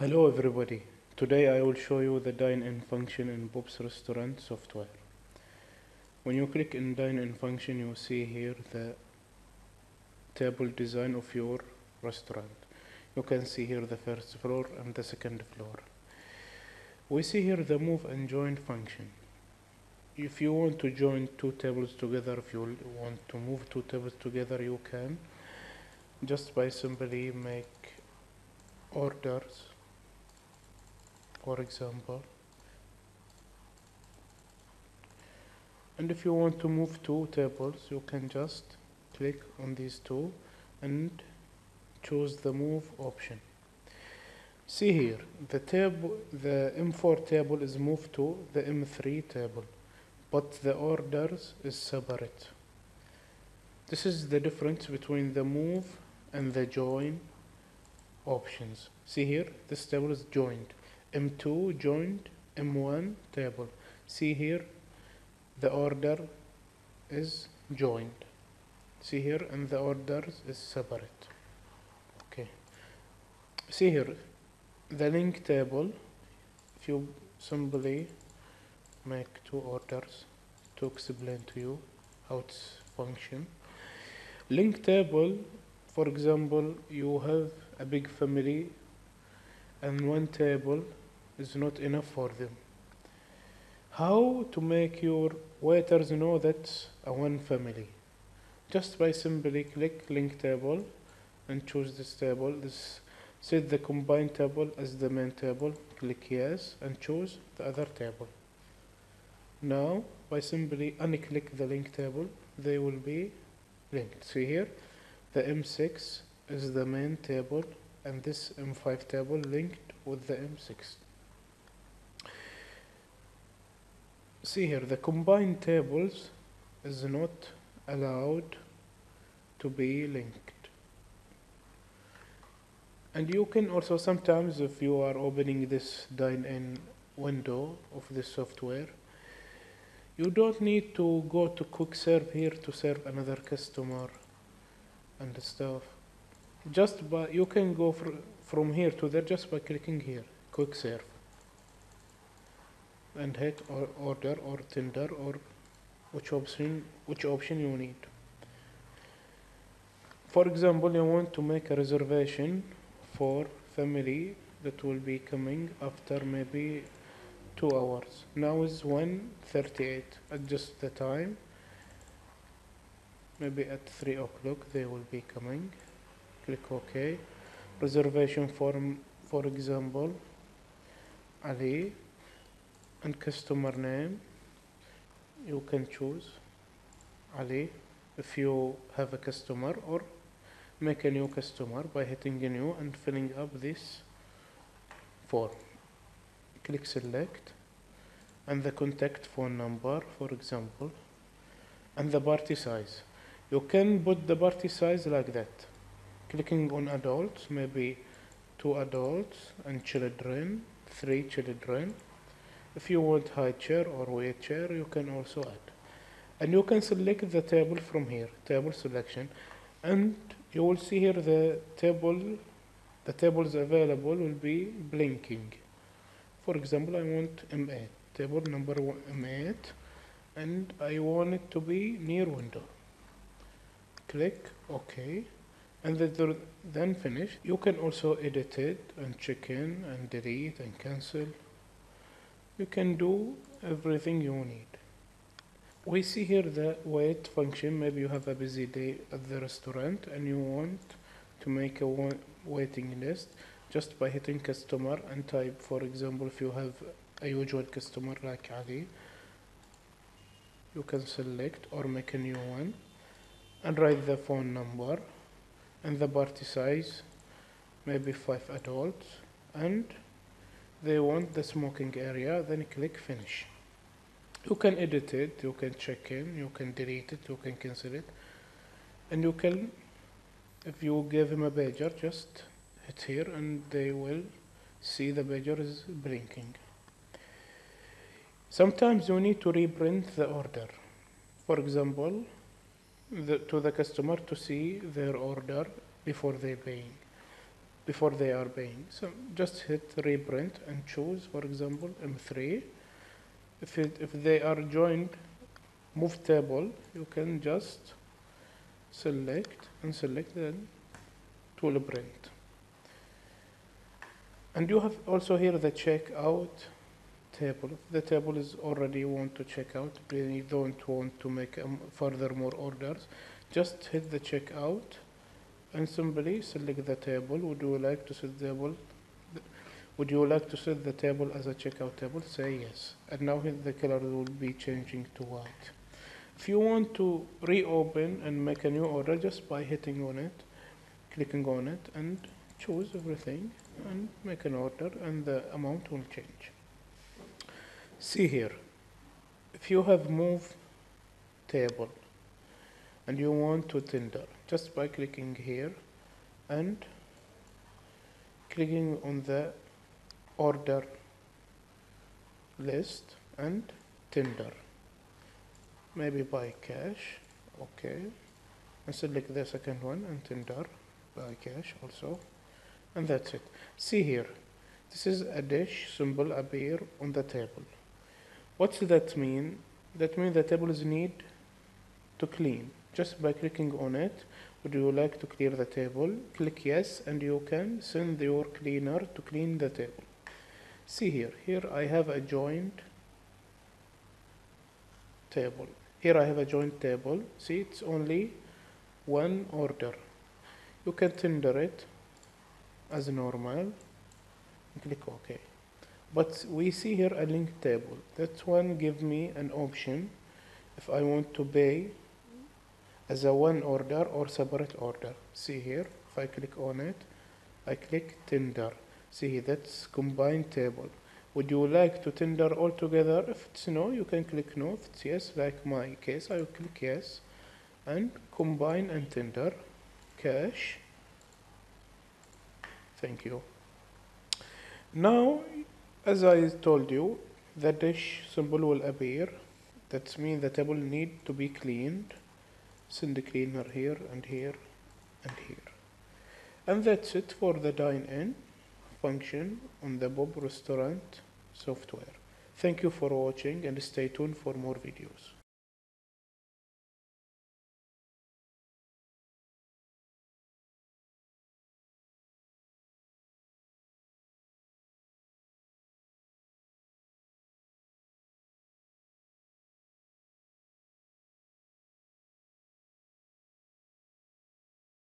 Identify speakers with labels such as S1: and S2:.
S1: Hello everybody. Today I will show you the dine-in function in Bob's Restaurant software. When you click in dine-in function you see here the table design of your restaurant. You can see here the first floor and the second floor. We see here the move and join function. If you want to join two tables together, if you want to move two tables together, you can just by simply make orders for example. And if you want to move two tables you can just click on these two and choose the move option. See here the table the m4 table is moved to the m3 table but the orders is separate. This is the difference between the move and the join options. See here this table is joined m2 joined m1 table. See here the order is joined see here and the orders is separate. Okay. See here the link table if you simply make two orders to explain to you how it's function. Link table for example you have a big family and one table is not enough for them. How to make your waiters know that a one family? Just by simply click link table and choose this table. This set the combined table as the main table. Click yes and choose the other table. Now by simply unclick the link table they will be linked. See here? The m6 is the main table and this m5 table linked with the m6 see here the combined tables is not allowed to be linked. And you can also sometimes if you are opening this dine-in window of this software you don't need to go to quick serve here to serve another customer and stuff just by you can go fr from here to there just by clicking here quick serve. And hit or order or tender or which option which option you need. For example you want to make a reservation for family that will be coming after maybe two hours. Now is 1.38 adjust the time. Maybe at 3 o'clock they will be coming click ok. Reservation form for example Ali and customer name you can choose. Ali if you have a customer or make a new customer by hitting new and filling up this form. Click select and the contact phone number for example and the party size. You can put the party size like that clicking on adults maybe two adults and children three children. If you want high chair or wheelchair you can also add. And you can select the table from here table selection. And you will see here the table the tables available will be blinking. For example I want M8 table number one, M8 and I want it to be near window. Click OK and then finish. You can also edit it and check in and delete and cancel. You can do everything you need. We see here the wait function. Maybe you have a busy day at the restaurant and you want to make a waiting list. Just by hitting customer and type for example if you have a usual customer like Ali you can select or make a new one and write the phone number and the party size maybe five adults and they want the smoking area then click finish. You can edit it you can check in you can delete it you can cancel it. And you can if you give him a pager just hit here and they will see the pager is blinking. Sometimes you need to reprint the order. For example the, to the customer to see their order before they paying before they are paying. So just hit reprint and choose, for example, M3. If, it, if they are joined move table, you can just select and select the tool print. And you have also here the checkout table. The table is already want to check out, you don't want to make um, further more orders, just hit the checkout and simply select the table. Would you like to set the table? Would you like to set the table as a checkout table? Say yes. And now the color will be changing to white. If you want to reopen and make a new order just by hitting on it, clicking on it and choose everything and make an order and the amount will change. See here, if you have moved table and you want to tender, just by clicking here and clicking on the order list and tender maybe by cash. Okay. And select the second one and tender by cash also. And that's it. See here. This is a dish symbol appear on the table what's that mean? That means the table is need to clean. Just by clicking on it would you like to clear the table? Click yes and you can send your cleaner to clean the table. See here. Here I have a joint table. Here I have a joint table. See it's only one order. You can tender it as normal. Click OK but we see here a link table. That one give me an option if I want to pay as a one order or separate order. See here if I click on it I click tender. See that's combined table. Would you like to tender all together if it's no you can click no. If it's yes like my case I will click yes. And combine and tender. Cash. Thank you. Now as I told you the dish symbol will appear. That means the table need to be cleaned. Send the cleaner here and here and here. And that's it for the dine-in function on the Bob restaurant software. Thank you for watching and stay tuned for more videos